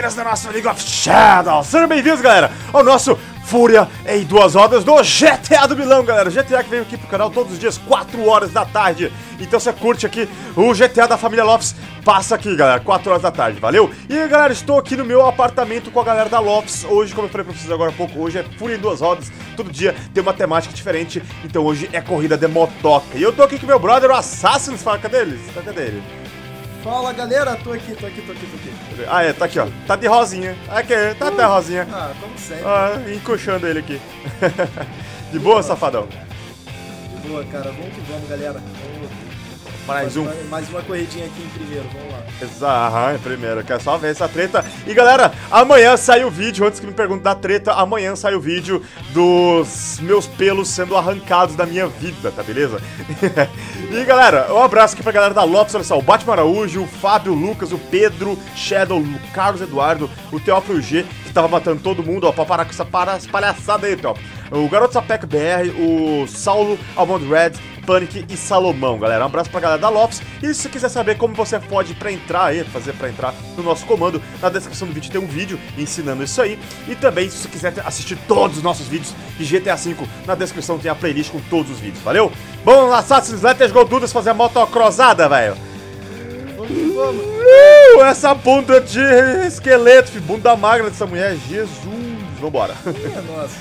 Maltaveiras da nossa League of Shadows. Sejam bem-vindos, galera, ao nosso Fúria em Duas Rodas do GTA do Milão, galera. GTA que vem aqui pro canal todos os dias, 4 horas da tarde. Então você curte aqui o GTA da família Lopes, passa aqui, galera, 4 horas da tarde, valeu? E, galera, estou aqui no meu apartamento com a galera da Lopes. Hoje, como eu falei pra vocês agora há pouco, hoje é Fúria em Duas Rodas. Todo dia tem uma temática diferente, então hoje é corrida de motoca. E eu tô aqui com meu brother, o Assassin's, fala, cadê ele? Cadê ele? Fala galera, tô aqui, tô aqui, tô aqui, tô aqui. Ah, é, tá aqui, ó. Tá de rosinha. Aqui, tá até rosinha. Ah, como sempre. Ah, encoxando ele aqui. de boa, safadão? De boa, cara. Vamos que vamos, galera. Vamos Mais um. mais, uma corridinha aqui em primeiro, vamos lá. Exato, primeiro, quer só ver essa treta. E galera, amanhã sai o vídeo, antes que me perguntem da treta, amanhã sai o vídeo dos meus pelos sendo arrancados da minha vida, tá beleza? e galera, um abraço aqui pra galera da Lopes, olha só, o Batman Araújo, o Fábio, o Lucas, o Pedro, Shadow, o Carlos Eduardo, o Teófilo G, que tava matando todo mundo, ó, pra parar com essa palhaçada aí, Teófilo. O Garoto Sapec BR, o Saulo, Almond Red, Panic e Salomão, galera. Um abraço pra galera da Lopes. E se você quiser saber como você pode pra entrar aí, fazer pra entrar no nosso comando, na descrição do vídeo tem um vídeo ensinando isso aí. E também, se você quiser assistir todos os nossos vídeos de GTA V, na descrição tem a playlist com todos os vídeos, valeu? Vamos lá, Assassin's Let's Go Dudas fazer a motocrossada, velho. Uh, essa bunda de esqueleto, filho, bunda magra dessa mulher, Jesus. Vambora. Minha nossa.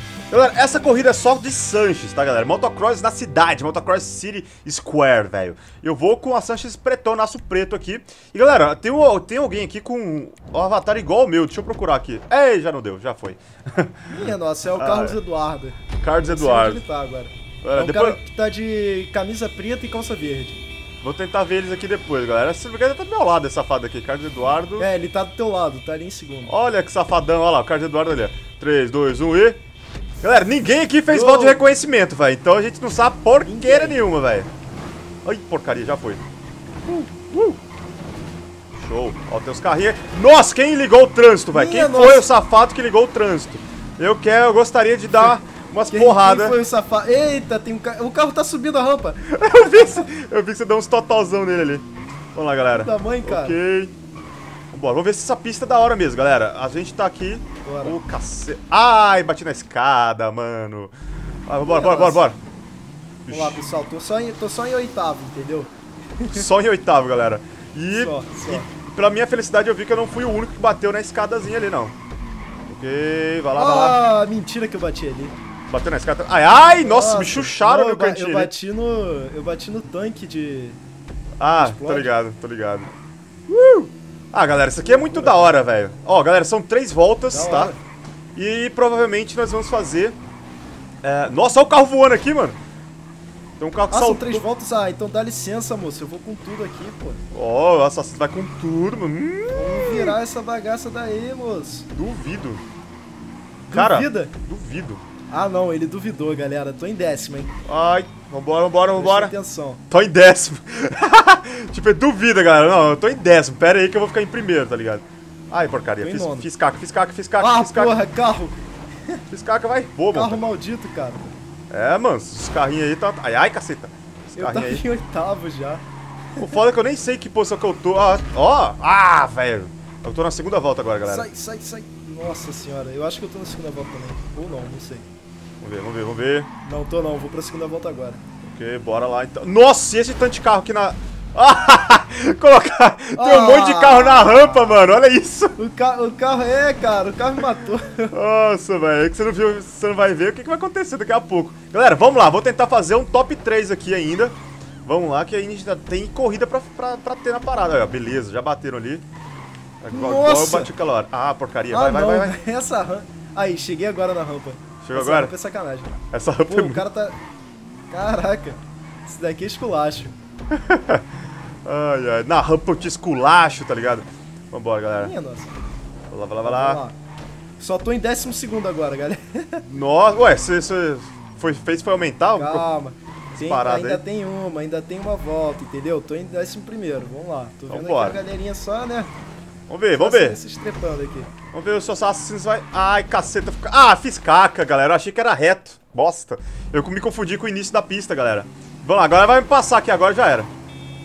Galera, essa corrida é só de Sanches, tá, galera? Motocross na cidade, Motocross City Square, velho. Eu vou com a Sanches pretão, naço preto aqui. E, galera, tem, um- tem alguém aqui com um avatar igual ao meu. Deixa eu procurar aqui. Ei, já não deu, já foi. Minha nossa, é o Ah, Carlos é. Eduardo. Carlos Não sei Eduardo. onde ele tá agora. Galera, é um depois- cara que tá de camisa preta e calça verde. Vou tentar ver eles aqui depois, galera. Esse lugar tá do meu lado, esse safado aqui. Carlos Eduardo. É, ele tá do teu lado, tá ali em segundo. Olha que safadão, olha lá, o Carlos Eduardo ali. ó. 3, 2, 1 e. Galera, ninguém aqui fez voto de reconhecimento, velho. Então a gente não sabe porqueira Ninguém. nenhuma, velho. Ai, porcaria, já foi. Uh, uh. Show. Ó, tem os carrinhos. Nossa, quem ligou o trânsito, velho? Quem Minha foi nossa. o safado que ligou o trânsito? Eu quero, eu gostaria de dar umas porradas. quem foi o safado? Eita, tem um ca... o carro tá subindo a rampa. eu, vi, esse- eu vi que você deu uns totalzão nele ali. Vamos lá, galera. Da mãe, cara. Ok. Vambora, vamos ver se essa pista é da hora mesmo, galera. A gente tá aqui. Bora. O cacete. Ai, bati na escada, mano. Ah, bora, bora, bora, Nossa. bora. Vamos lá, pessoal. Tô só em, tô só em oitavo, entendeu? Só em oitavo, galera. E, Só, só. e pela minha felicidade eu vi que eu não fui o único que bateu na escadazinha ali, não. Ok, vai lá, vai lá. Ah, mentira que eu bati ali. Bateu na escada. Ai, ai, nossa, me chucharam no cantinho Eu bati no. Eu bati no tanque de. Ah, tô ligado, tô ligado. Uh! Ah, galera, isso aqui é muito da hora, velho. Ó, galera, são três voltas, tá? E provavelmente nós vamos fazer... é, Nossa, olha o carro voando aqui, mano. Tem um carro que Ah, são saltou. três voltas? Ah, então dá licença, moço. Eu vou com tudo aqui, pô. Ó, o Assassin's vai com tudo, mano. Hum, Vamos virar essa bagaça daí, moço. duvido. Cara, Duvida? duvido. Ah, não, ele duvidou, galera. Tô em décimo, hein? Ai, vambora, vambora, vambora. Presta atenção. Tô em décimo. tipo, é duvida, galera. Não, eu tô em décimo. Pera aí que eu vou ficar em primeiro, tá ligado? Ai, porcaria. Fiz, fiz caca, fiz caca, fiz caca, Ah, fiz caca. porra, carro. Fiz caca, vai. Boa, Carro maldito, cara. É, mano, esses carrinhos aí tá. Ai, ai, caceta. Esses Eu tava aí. em oitavo já. O foda é que eu nem sei que posição que eu tô. Ah, ó. Ah, velho. Eu tô na segunda volta agora, galera. Sai, sai, sai. Nossa senhora, eu acho que eu tô na segunda volta também. Ou não, não sei. Vamos ver, vamos ver, vamos ver. Não, tô não, vou pra segunda volta agora. Ok, bora lá então. Nossa, e esse tanto de carro aqui na. Ah, colocar. Tem um monte de carro na rampa, mano. Olha isso. O, ca o carro, é, cara, o carro me matou. Nossa, velho. É que você não viu, você não vai ver o que, que vai acontecer daqui a pouco. Galera, vamos lá. Vou tentar fazer um top 3 aqui ainda. Vamos lá, que a gente já tem corrida pra, pra, pra ter na parada. Olha, beleza, já bateram ali. Igual, igual eu Nossa. bati aquela hora. Ah, porcaria. ah, Vai, vai, vai, vai. essa rampa. Aí, cheguei agora na rampa. Chegou essa agora? rampa é sacanagem. Essa rampa Pô, é o cara tá. Caraca, isso daqui é esculacho. Ai, ai. Na rampa eu te esculacho, tá ligado? Vambora, galera. Minha nossa. Vai lá, vai lá, vai Vamos lá. lá. Só tô em décimo segundo agora, galera. Nossa, ué, você, você foi, fez foi aumentar? Calma. Tem, ainda aí. tem uma, ainda tem uma volta, entendeu? Tô em décimo primeiro, vamos lá. Tô vendo Vambora. aqui a galerinha só, né? Vamos ver, vamos ver. Se estrepando aqui. Vamos ver se o Assassins vai. Ai, caceta. Ah, fiz caca, galera. Eu achei que era reto. Bosta. Eu me confundi com o início da pista, galera. Vamos lá, agora vai me passar aqui, agora já era.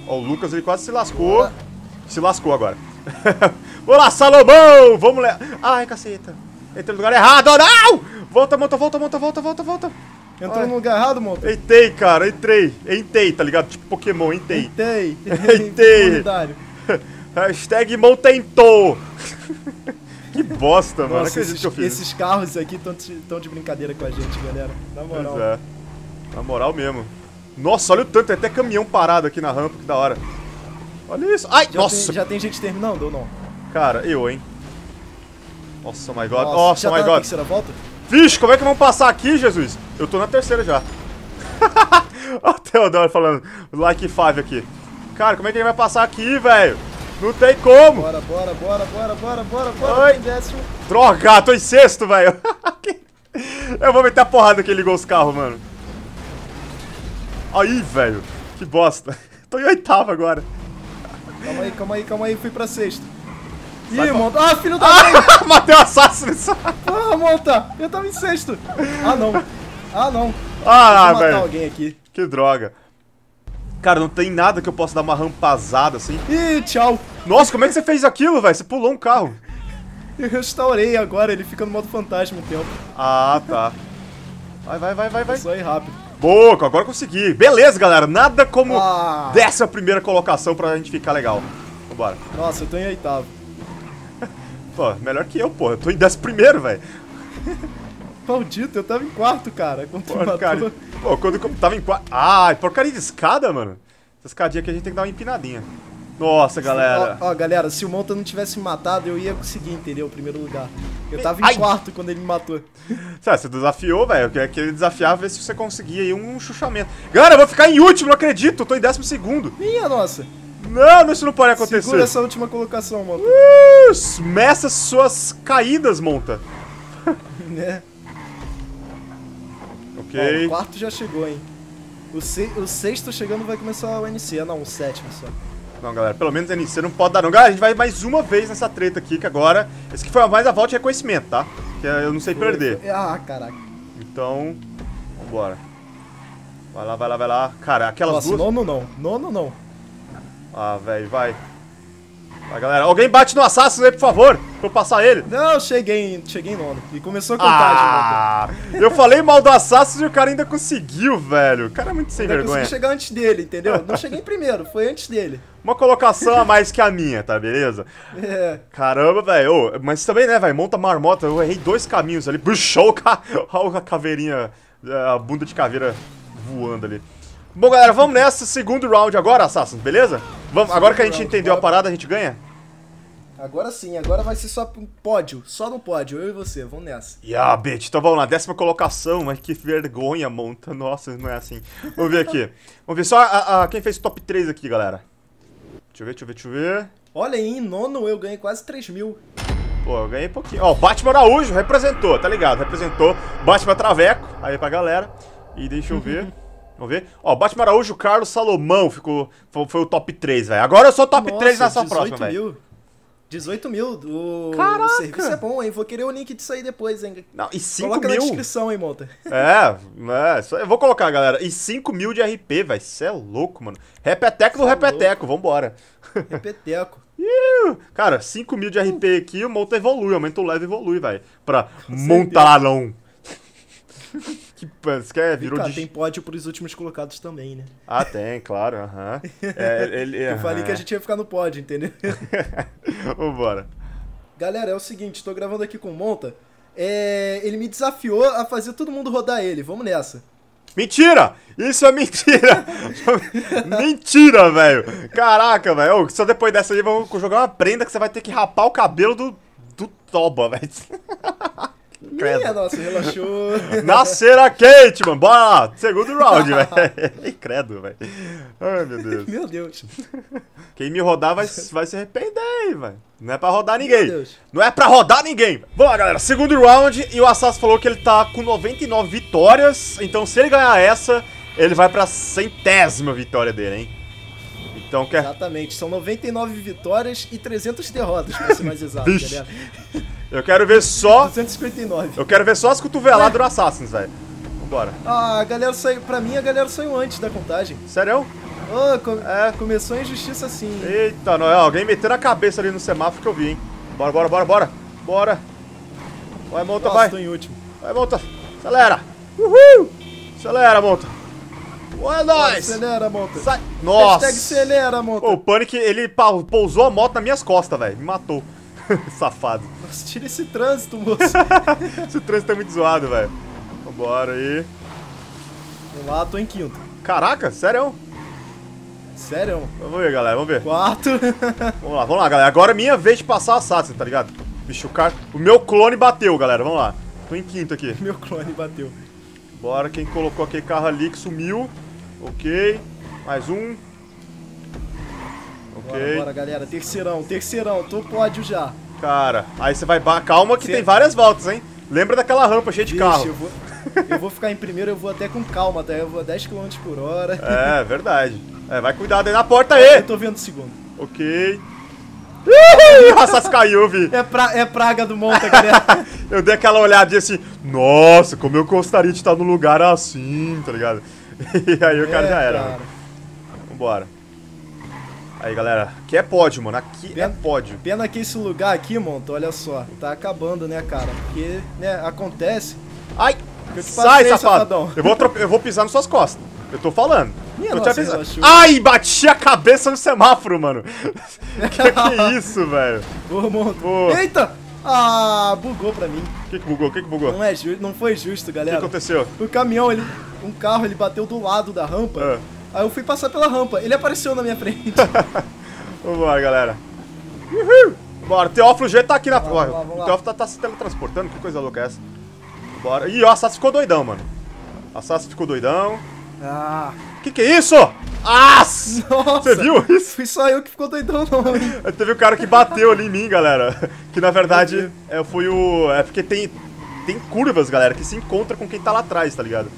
Ó, o Lucas ele quase se lascou. Bora. Se lascou agora. Vamos lá, Salomão! Vamos lá. Ai, caceta. Entrei no lugar errado, não! Volta, monta, volta, volta, volta, volta, volta. Entrou Ai. no lugar errado, monta? Entrei, cara, entrei. Entrei, tá ligado? Tipo Pokémon, entrei. Entei. Entei. Hashtag Montentou. que bosta, mano. Nossa, esses, que eu fiz. esses carros aqui estão de brincadeira com a gente, galera. Na Pois moral. é. Na moral mesmo. Nossa, olha o tanto. Tem até caminhão parado aqui na rampa, que da hora. Olha isso. Ai, Já, nossa. tem, já tem gente terminando ou não? Cara, eu, hein. Nossa, my god. Nossa, já oh my tá na god. terceira volta? Vixe, como é que vamos passar aqui, Jesus? Eu tô na terceira já. Olha o Theodoro falando, like 5 aqui. Cara, como é que ele vai passar aqui, velho? Não tem como. Bora, bora, bora, bora, bora, bora, bora. Oi. Décimo? Droga, tô em sexto, velho. Eu vou meter a porrada que ele ligou os carros, mano. Aí, velho. Que bosta. Tô em oitavo agora. Calma aí, calma aí, calma aí. Fui pra sexto. Ih, monta. Ah, filho da mãe! Matei o Assassin's. Ah, monta! Eu tava em sexto. Ah, não. Ah, não. Ah, Vou matar velho. alguém aqui. Que droga. Cara, não tem nada que eu possa dar uma rampazada assim. Ih, tchau. Nossa, como é que você fez aquilo, velho? Você pulou um carro. Eu restaurei agora, ele fica no modo fantasma um tempo. Ah, tá. Vai, vai, vai, vai, vai. Só ir rápido. Boa, agora consegui. Beleza, galera. Nada como Ah. dessa primeira colocação pra gente ficar legal. Vambora. Nossa, eu tô em oitavo. Pô, melhor que eu, pô. Eu tô em décimo primeiro, velho. Maldito, eu tava em quarto, cara. Quando. Porcaria. Pô, quando eu tava em quatro. Ah, porcaria de escada, mano. Essa escadinha aqui a gente tem que dar uma empinadinha. Nossa, galera. Ó, ó, galera, se o Monta não tivesse me matado, eu ia conseguir, entendeu? O primeiro lugar. Eu tava em Ai. quarto quando ele me matou. Sério, você desafiou, velho. Eu queria desafiar, ver se você conseguia aí um chuchamento. Galera, eu vou ficar em último, não acredito. Eu tô em décimo segundo. Minha nossa. Não, isso não pode acontecer. Segura essa última colocação, Monta. Uh, meça suas caídas, monta. Né? Ok. Ó, o quarto já chegou, hein? O, se- o sexto chegando vai começar o NC. Ah, não, o sétimo só. Não, galera, pelo menos NC não pode dar não. Galera, a gente vai mais uma vez nessa treta aqui, que agora... Esse aqui foi mais a volta de reconhecimento, tá? Que eu não sei perder. Ah, caraca. Então, vambora. Vai lá, vai lá, vai lá. Cara, aquelas Nossa, duas... nono não. Nono não. Ah, velho, vai. Vai, galera. Alguém bate no Assassin aí, por favor, pra eu passar ele. Não, cheguei, cheguei em nono. E começou a contagem. Ah, eu falei mal do Assassin e o cara ainda conseguiu, velho. O cara é muito sem Ainda vergonha. consegui chegar antes dele, entendeu? Não cheguei em primeiro, foi antes dele. Uma colocação a mais que a minha, tá beleza? É. Caramba, velho. Mas também, né, velho? Monta marmota. Eu errei dois caminhos ali. Puxou o ca... Olha a caveirinha, a bunda de caveira voando ali. Bom, galera, vamos nessa. Segundo round agora, Assassin, beleza? Vamos, agora que a gente entendeu a parada, a gente ganha? Agora sim, agora vai ser só um pódio. Só no pódio, eu e você, vamos nessa. Yeah, bitch. Então vamos lá, décima colocação. Mas que vergonha, monta. Nossa, não é assim. Vamos ver aqui. Vamos ver só a, a- quem fez top 3 aqui, galera. Deixa eu ver, deixa eu ver, deixa eu ver. Olha aí, em nono eu ganhei quase 3 mil. Pô, eu ganhei pouquinho. Ó, Batman Araújo representou, tá ligado? Representou. Batman Traveco, aí pra galera. E deixa eu ver. Vamos ver. Ó, Batman Araújo, Carlos Salomão ficou. Foi, foi o top 3, velho. Agora eu sou top 3 nessa 18 próxima, velho. mil. 18 mil. O, Caraca! o serviço é bom, hein? Vou querer o link disso aí depois, hein? Não, e 5 Coloca na mil. descrição, hein, Monta. É, é, só- eu vou colocar, galera. E 5 mil de RP, velho. Cê é louco, mano. Repeteco do Cê é repeteco, vambora. Repeteco. Cara, 5 mil de RP aqui, o monta evolui, aumenta o level evolui, velho. Pra montarão. que quer? Virou Cara, de... tem pódio pros últimos colocados também, né? Ah, tem, claro, aham. É, ele, Eu falei que a gente ia ficar no pódio, entendeu? Vambora. Galera, é o seguinte, tô gravando aqui com o Monta. É, ele me desafiou a fazer todo mundo rodar ele. Vamos nessa. Mentira! Isso é mentira! mentira, velho! Caraca, velho. Só depois dessa aí vamos jogar uma prenda que você vai ter que rapar o cabelo do, do Toba, velho. Credo. Nossa, relaxou. Nascerá Kate, mano. Bora lá. Segundo round, velho. Credo, velho. Ai, meu Deus. Meu Deus. Quem me rodar vai, vai se arrepender aí, velho. Não é pra rodar ninguém. Não é pra rodar ninguém. Vamos lá, galera. Segundo round. E o Assassin falou que ele tá com 99 vitórias. Então, se ele ganhar essa, ele vai pra centésima vitória dele, hein? Então, quer... Exatamente, são 99 vitórias e 300 derrotas, pra ser mais exato, galera. Eu quero ver só... 259. Eu quero ver só as cotoveladas do Assassins, velho. Vambora. Ah, a galera saiu. Pra mim, a galera saiu antes da contagem. Sério? Ô, com- É. começou a injustiça assim. Eita, não, alguém metendo a cabeça ali no semáforo que eu vi, hein? Bora, bora, bora, bora. Bora. Vai, monta, Nossa, vai. tô em último. Vai, monta. Acelera. Uhul. Acelera, monta. Boa, nóis. Acelera, monta. Sai. Nossa. Hashtag acelera, monta. O Panic, ele pousou a moto nas minhas costas, velho. Me matou. Safado. Nossa, tira esse trânsito, moço. Esse trânsito é muito zoado, velho. Vambora aí. Vamos lá, tô em quinto. Caraca, sério? Sério? Vamos ver, galera, vamos ver. Quarto. Vamos lá, vamos lá, galera. Agora é minha vez de passar a assassin, tá ligado? Bicho, o cara... O meu clone bateu, galera. Vamos lá. Tô em quinto aqui. Meu clone bateu. Bora, quem colocou aquele carro ali que sumiu. Ok. Mais um. Ok. Bora, galera. Terceirão, terceirão. Tô pódio já. Cara, aí você vai... Calma que Cê- tem várias voltas, hein? Lembra daquela rampa cheia de Vixe, carro. eu vou, eu vou ficar em primeiro, eu vou até com calma, tá? Eu vou a 10 km por hora. É, verdade. É, vai cuidado aí na porta aí. Eu tô vendo o segundo. Ok. Ih, o Assassin caiu, vi. É, pra, é praga do monta, galera. Eu dei aquela olhadinha assim, nossa, como eu gostaria de estar num lugar assim, tá ligado? E aí o cara É, já era. cara. mano. Vambora. Aí, galera, aqui é pódio, mano. Aqui é Pena- pódio. Pena que esse lugar aqui, monta, olha só, tá acabando, né, cara? Porque, né, acontece. Ai! Eu te Sai, passei, safado! Eu vou, eu vou pisar nas suas costas. Eu tô falando. Minha tô te nossa, relaxou. Ai, bati a cabeça no semáforo, mano. que que isso, velho? Ô. Boa. Eita! Ah, bugou pra mim. O que que bugou? O que que bugou? O Não é justo, não foi justo, que galera. aconteceu? O caminhão, ele. Um carro, ele bateu do lado da rampa. Ah. Aí eu fui passar pela rampa. Ele apareceu na minha frente. Vambora, galera. Uhul! Bora, Teófilo G tá aqui na. Vamos lá, Ó, vamos lá, vamos o. Teófilo tá, tá se teletransportando, que coisa louca é essa? Bora. Ih, o Assassin ficou doidão, mano. O Assassin ficou doidão. ah. Que que é isso? Nossa! Você viu isso? Fui só eu que ficou doidão, não. Teve um cara que bateu ali em mim, galera. Que na verdade é, foi o. É porque tem. Tem curvas, galera, que se encontra com quem tá lá atrás, tá ligado?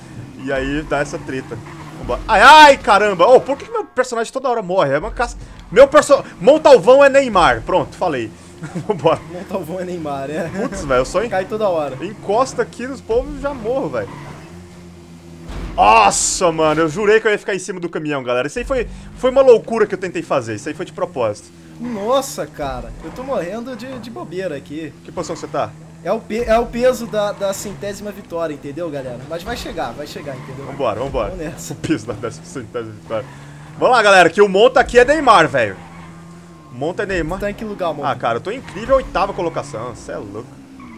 E aí dá essa treta. Vambora. Ai, ai, caramba! Ô, por que, que meu personagem toda hora morre? É uma casca. Meu personagem. Montalvão é Neymar. Pronto, falei. Vambora. Montalvão é Neymar, é. Putz, velho, eu só en- Cai toda hora. encosta aqui nos povos e já morro, velho. Nossa, mano, eu jurei que eu ia ficar em cima do caminhão, galera. Isso aí foi, foi uma loucura que eu tentei fazer. Isso aí foi de propósito. Nossa, cara. Eu tô morrendo de, de bobeira aqui. Que posição você tá? É o, é o peso da, da centésima vitória, entendeu, galera? Mas vai chegar, vai chegar, entendeu? Vambora, vambora. Vamos nessa. O piso da décima centésima vitória. Vamos lá, galera, que o monta aqui é Neymar, velho. Monta é Neymar. Tá em que lugar, mano? Ah, cara, eu tô incrível oitava colocação. Cê é louco.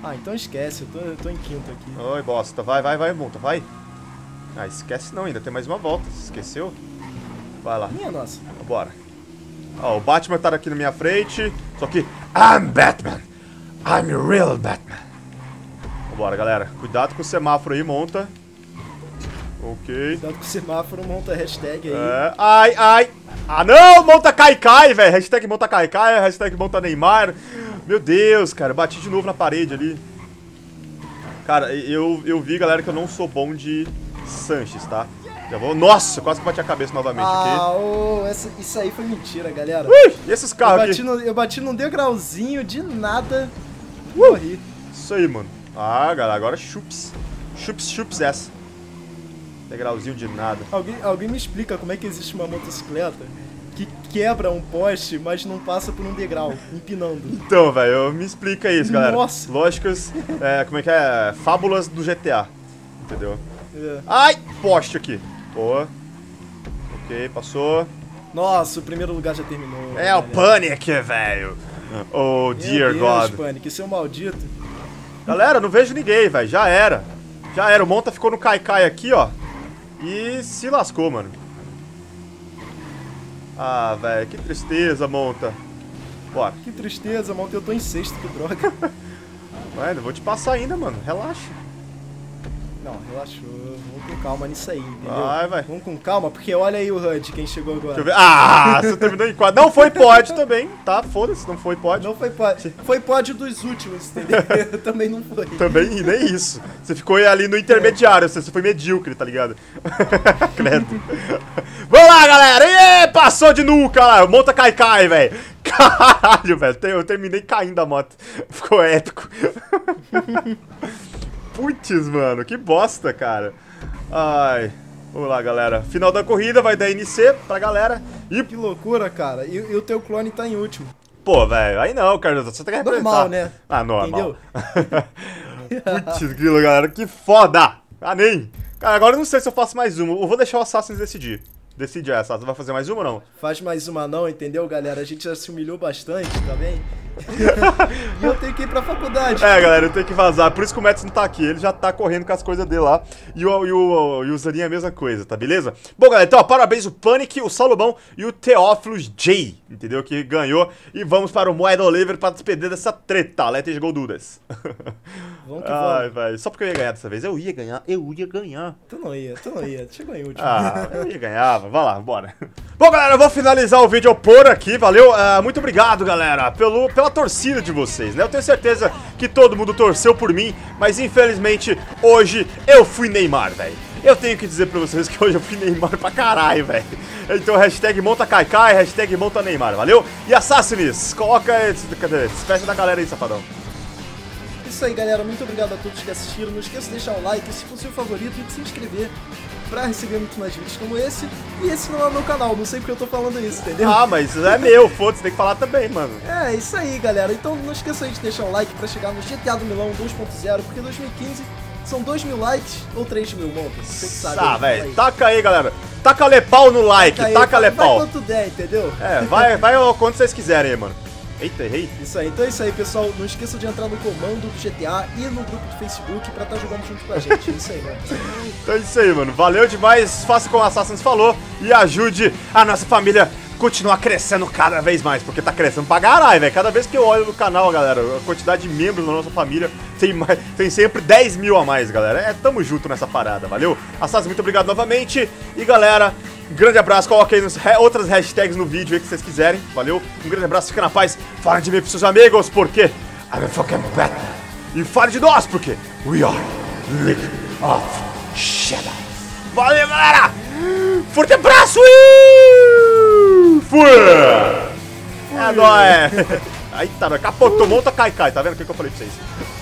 Ah, então esquece, eu tô, eu tô em quinto aqui. Oi, bosta. Vai, vai, vai, monta, vai. Ah, esquece não, ainda tem mais uma volta. Esqueceu? Vai lá. Minha nossa. Bora. Ó, o Batman tá aqui na minha frente. Só que. I'm Batman. I'm real Batman. Vambora, galera. Cuidado com o semáforo aí, monta. Ok. Cuidado com o semáforo, monta a hashtag aí. É. Ai, ai. Ah, não! Monta Kaikai, velho. Hashtag monta Kaikai, hashtag monta Neymar. Meu Deus, cara. Bati de novo na parede ali. Cara, eu, eu vi, galera, que eu não sou bom de Sanches, tá? Já vou... Nossa, quase que bati a cabeça novamente aqui. Ah, ô, essa- isso aí foi mentira, galera. Ui, e esses Eu carros bati, aqui? no, eu bati num degrauzinho de nada. Uh! Morri. Isso aí, mano. Ah, galera, agora chups. Chups, chups essa. Degrauzinho de nada. Alguém, alguém me explica como é que existe uma motocicleta que quebra um poste, mas não passa por um degrau, empinando. Então, velho, me explica isso, galera. Nossa. Lógicas, é, como é que é? Fábulas do GTA. Entendeu? É. Ai, poste aqui. Boa. Ok, passou. Nossa, o primeiro lugar já terminou. É o. Panic, velho. Oh, dear Deus, God. Panic, seu maldito. Galera, não vejo ninguém, velho. Já era. Já era. O Monta ficou no Kaikai aqui, ó. E se lascou, mano. Ah, velho, que tristeza, Monta. Bora. Que tristeza, mal, eu tô em sexto, que droga. Mano, vou te passar ainda, mano. Relaxa. Não, relaxou. Vamos com calma nisso aí, entendeu? Vai, vai. Vamos com calma, porque olha aí o HUD, quem chegou agora. Deixa eu ver. Ah, você terminou em quatro. Não foi pod também, tá? Foda-se, não foi pod. Não foi pódio. Foi pódio dos últimos, entendeu? Também não foi. Também, e nem isso. Você ficou ali no intermediário, você foi medíocre, tá ligado? Credo. Vamos lá, galera! Ê, passou de nuca lá, monta cai cai, velho. Caralho, velho, eu terminei caindo da moto. Ficou épico. Putz, mano, que bosta, cara. Ai. Vamos lá, galera. Final da corrida vai dar NC pra galera. E, Que loucura, cara. E, e o teu clone tá em último. pô, velho, aí não, cara. Você tem que representar. Normal, né? Ah, normal. Entendeu? Putz, grilo, galera. Que foda. Ah, nem. Cara, agora eu não sei se eu faço mais uma. Eu vou deixar o Assassins decidir. Decide essa. Vai fazer mais uma ou não? Faz mais uma não, entendeu, galera? A gente já se humilhou bastante também. E eu tenho que ir pra faculdade. É, galera, eu tenho que vazar. Por isso que o Metz não tá aqui. Ele já tá correndo com as coisas dele lá. E o, e o, e o Zaninho é a mesma coisa, tá beleza? Bom, galera, então, ó, parabéns o Panic, o Salomão e o Teófilos J, entendeu? Que ganhou. E vamos para o Moeda Oliver pra despedir dessa treta. Let's go dudas. Vamos que Ai, velho. Só porque eu ia ganhar dessa vez. Eu ia ganhar, eu ia ganhar. Tu não ia, tu não ia. Chegou em último. Ah, eu ia ganhar. Vai lá, bora. Bom, galera, eu vou finalizar o vídeo por aqui, valeu? Ah, muito obrigado, galera, pelo, pela torcida de vocês, né? Eu tenho certeza que todo mundo torceu por mim, mas infelizmente hoje eu fui Neymar, velho. Eu tenho que dizer pra vocês que hoje eu fui Neymar pra caralho, velho. Então, hashtag monta Kaikai, hashtag monta Neymar, valeu? E Assassins, coloca... Cadê? Despeça da galera aí, safadão. Isso aí, galera. Muito obrigado a todos que assistiram. Não esqueça de deixar o like, se for seu favorito, e de se inscrever pra receber muito mais vídeos como esse. E esse não é o meu canal, não sei porque eu tô falando isso, entendeu? Ah, mas é meu, foda-se, tem que falar também, mano. É, isso aí, galera. Então não esqueça aí de deixar um like pra chegar no GTA do Milão 2.0, porque 2015 são 2 mil likes ou 3 mil montas. Você que sabe. Tá, Fala velho, taca aí, galera. Taca lepau no like, Taca taca lepau. Vai quanto der, entendeu? É, vai, vai quanto vocês quiserem aí, mano. Eita, errei. Isso aí, então é isso aí, pessoal. Não esqueça de entrar no comando do GTA e no grupo do Facebook pra estar jogando junto com a gente. É isso aí, mano. Então é isso aí, mano. Valeu demais. Faça como o Assassins falou e ajude a nossa família continuar crescendo cada vez mais, porque tá crescendo pra caralho, velho. Cada vez que eu olho no canal, galera, a quantidade de membros da nossa família tem, mais, tem sempre 10 mil a mais, galera. É, tamo junto nessa parada, valeu? Assassins, muito obrigado novamente. E galera, grande abraço. Coloque aí outras hashtags no vídeo aí que vocês quiserem, valeu? Um grande abraço, fica na paz. Fala de mim pros seus amigos, porque I'm a fucking Batman. E fale de nós, porque we are League of Shadows. Valeu, galera! Forte abraço e... Fui! É nóis! Aí tá, capotou, monta cai cai, tá vendo o que que eu falei pra vocês?